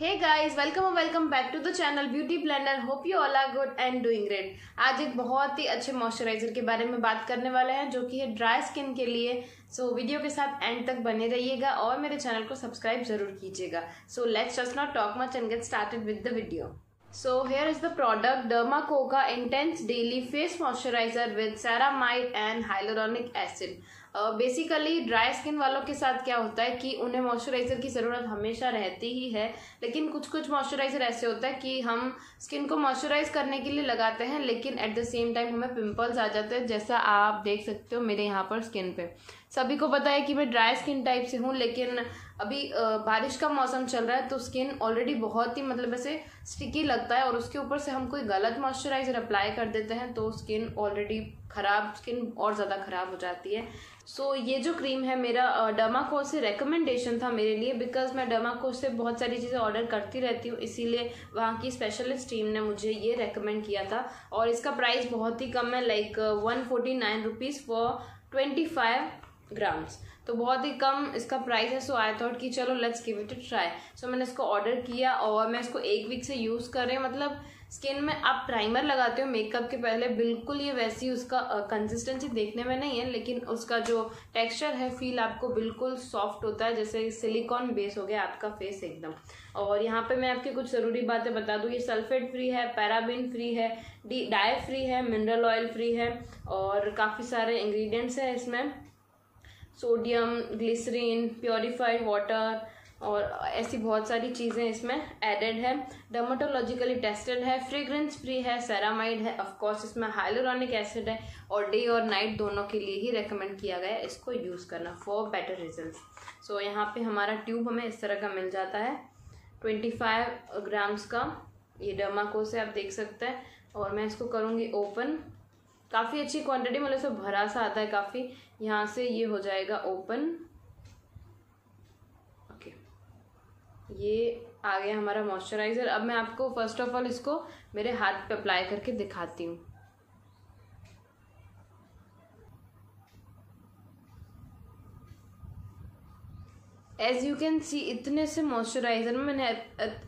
हे guys welcome और welcome back to the channel beauty blender hope you all are good and doing great आज एक बहुत ही अच्छे moisturiser के बारे में बात करने वाले हैं जो कि है ड्राई स्किन के लिए। सो so, वीडियो के साथ एंड तक बने रहिएगा और मेरे चैनल को सब्सक्राइब ज़रूर कीजिएगा। So let's just not talk much and get started with the video So here is the product Dermacoca Intense Daily Face Moisturizer with Ceramide and Hyaluronic Acid. Basically dry skin वालों के साथ क्या होता है कि उन्हें मॉइस्चराइज़र की ज़रूरत हमेशा रहती ही है, लेकिन कुछ कुछ मॉइस्चराइज़र ऐसे होता है कि हम स्किन को मॉइस्चराइज करने के लिए लगाते हैं, लेकिन एट द सेम टाइम हमें पिंपल्स आ जाते हैं, जैसा आप देख सकते हो मेरे यहाँ पर स्किन पे। सभी को पता है कि मैं ड्राई स्किन टाइप से हूँ लेकिन अभी बारिश का मौसम चल रहा है तो स्किन ऑलरेडी बहुत ही मतलब ऐसे स्टिकी लगता है और उसके ऊपर से हम कोई गलत मॉइस्चराइजर अप्लाई कर देते हैं तो स्किन ऑलरेडी ख़राब स्किन और ज़्यादा ख़राब हो जाती है। सो so, ये जो क्रीम है मेरा डमाको से रिकमेंडेशन था मेरे लिए बिकॉज़ मैं डमाको से बहुत सारी चीज़ें ऑर्डर करती रहती हूँ इसीलिए वहाँ की स्पेशलिस्ट टीम ने मुझे ये रेकमेंड किया था। और इसका प्राइस बहुत ही कम है like one forty nine rupees for twenty five grams तो बहुत ही कम इसका प्राइस है सो आई थॉट कि चलो let's give it try so मैंने इसको ऑर्डर किया और मैं इसको एक वीक से यूज़ कर रही हूँ। मतलब स्किन में आप प्राइमर लगाते हो मेकअप के पहले, बिल्कुल ये वैसी उसका कंसिस्टेंसी देखने में नहीं है, लेकिन उसका जो टेक्सचर है फील आपको बिल्कुल सॉफ्ट होता है, जैसे सिलिकॉन बेस हो गया आपका फेस एकदम। और यहाँ पे मैं आपकी कुछ ज़रूरी बातें बता दूँ। ये सल्फेट फ्री है पैराबिन फ्री है डी डाई फ्री है मिनरल ऑयल फ्री है और काफ़ी सारे इंग्रेडिएंट्स हैं इसमें। सोडियम, ग्लिसरीन, प्योरीफाइड वाटर और ऐसी बहुत सारी चीज़ें इसमें एडेड है। डर्माटोलॉजिकली टेस्टेड है फ्रेग्रेंस फ्री है सेरामाइड है ऑफकोर्स इसमें हाइलोरॉनिक एसिड है और डे और नाइट दोनों के लिए ही रेकमेंड किया गया है इसको यूज़ करना फॉर बेटर रिज़ल्ट सो यहाँ पे हमारा ट्यूब हमें इस तरह का मिल जाता है। ट्वेंटी फाइव ग्राम्स का ये डर्माको से आप देख सकते हैं। और मैं इसको करूँगी ओपन काफ़ी अच्छी क्वांटिटी मतलब सब भरा सा आता है काफ़ी। यहाँ से ये हो जाएगा ओपन ओके ये आ गया हमारा मॉइस्चराइज़र अब मैं आपको फ़र्स्ट ऑफ़ ऑल इसको मेरे हाथ पे अप्लाई करके दिखाती हूँ। एज यू कैन सी इतने से मॉइस्चराइज़र में मैंने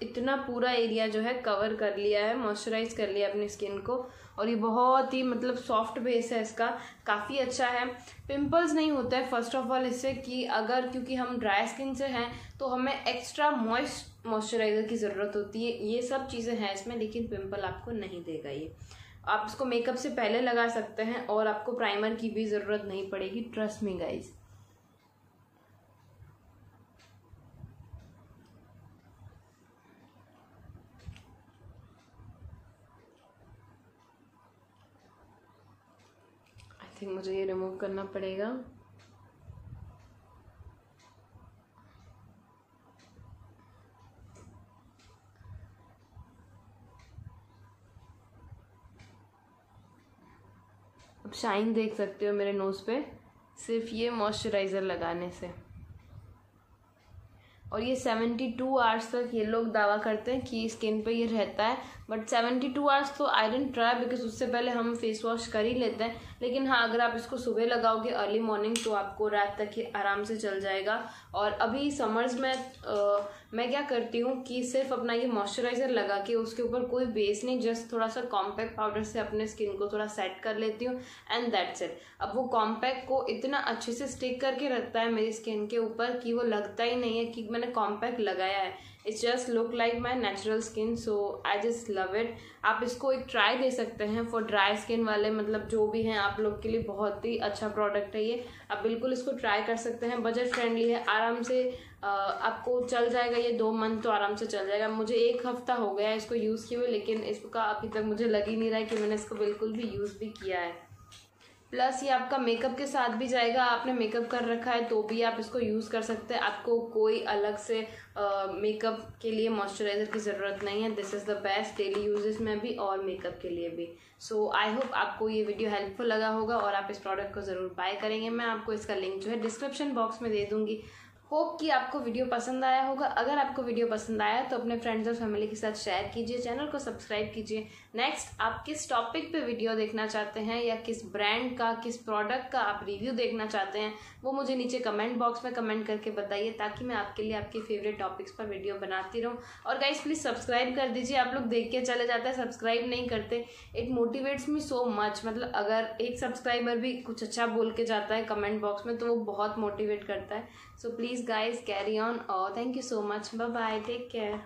इतना पूरा एरिया जो है कवर कर लिया है मॉइस्चराइज कर लिया अपनी स्किन को। और ये बहुत ही मतलब सॉफ्ट बेस है इसका। काफ़ी अच्छा है। पिंपल्स नहीं होता है फ़र्स्ट ऑफ़ ऑल इससे कि अगर, क्योंकि हम ड्राई स्किन से हैं तो हमें एक्स्ट्रा मॉइस्ट मॉइस्चराइज़र की ज़रूरत होती है। ये सब चीज़ें हैं इसमें, लेकिन पिंपल आपको नहीं देगा ये। आप इसको मेकअप से पहले लगा सकते हैं और आपको प्राइमर की भी ज़रूरत नहीं पड़ेगी ट्रस्ट मी गाइज़ थिंक मुझे ये रिमूव करना पड़ेगा। अब शाइन देख सकते हो मेरे नोज़ पे। सिर्फ़ ये मॉइस्चराइज़र लगाने से। और ये सेवेंटी टू आवर्स तक ये लोग दावा करते हैं कि स्किन पे ये रहता है। बट सेवेंटी टू आवर्स तो आई डेंट ट्राई बिकॉज़ उससे पहले हम फेस वॉश कर ही लेते हैं। लेकिन हाँ अगर आप इसको सुबह लगाओगे अर्ली मॉर्निंग तो आपको रात तक ही आराम से चल जाएगा। और अभी समर्स में आ, मैं क्या करती हूँ कि सिर्फ़ अपना ये मॉइस्चराइज़र लगा के उसके ऊपर कोई बेस नहीं जस्ट थोड़ा सा कॉम्पैक्ट पाउडर से अपने स्किन को थोड़ा सेट कर लेती हूँ एंड दैट्स इट अब वो कॉम्पैक्ट को इतना अच्छे से स्टिक करके रखता है मेरी स्किन के ऊपर कि वो लगता ही नहीं है कि मैंने कॉम्पैक्ट लगाया है। It's just look like my natural skin so I just love it आप इसको एक ट्राई दे सकते हैं फॉर ड्राई स्किन वाले मतलब जो भी हैं आप लोग के लिए बहुत ही अच्छा प्रोडक्ट है ये। आप बिल्कुल इसको ट्राई कर सकते हैं। बजट फ्रेंडली है, आराम से आपको चल जाएगा ये दो मंथ तो आराम से चल जाएगा। मुझे एक हफ़्ता हो गया है इसको यूज़ किए हुए, लेकिन इसका अभी तक मुझे लग ही नहीं रहा है कि मैंने इसको बिल्कुल भी यूज़ भी किया है। प्लस ये आपका मेकअप के साथ भी जाएगा, आपने मेकअप कर रखा है तो भी आप इसको यूज़ कर सकते हैं। आपको कोई अलग से मेकअप के लिए मॉइस्चराइज़र की ज़रूरत नहीं है। This is the best daily uses में भी और मेकअप के लिए भी। सो आई होप आपको ये वीडियो हेल्पफुल लगा होगा और आप इस प्रोडक्ट को ज़रूर बाय करेंगे। मैं आपको इसका लिंक जो है डिस्क्रिप्शन बॉक्स में दे दूँगी। होप कि आपको वीडियो पसंद आया होगा। अगर आपको वीडियो पसंद आया तो अपने फ्रेंड्स और फैमिली के साथ शेयर कीजिए चैनल को सब्सक्राइब कीजिए। नेक्स्ट आप किस टॉपिक पे वीडियो देखना चाहते हैं या किस ब्रांड का, किस प्रोडक्ट का आप रिव्यू देखना चाहते हैं, वो मुझे नीचे कमेंट बॉक्स में कमेंट करके बताइए, ताकि मैं आपके लिए आपके फेवरेट टॉपिक्स पर वीडियो बनाती रहूँ। और गाइज़ प्लीज़ सब्सक्राइब कर दीजिए। आप लोग देख के चले जाते हैं सब्सक्राइब नहीं करते। It motivates me so much मतलब अगर एक सब्सक्राइबर भी कुछ अच्छा बोल के जाता है कमेंट बॉक्स में तो वो बहुत मोटिवेट करता है। So please guys carry on. Oh thank you so much. Bye bye take care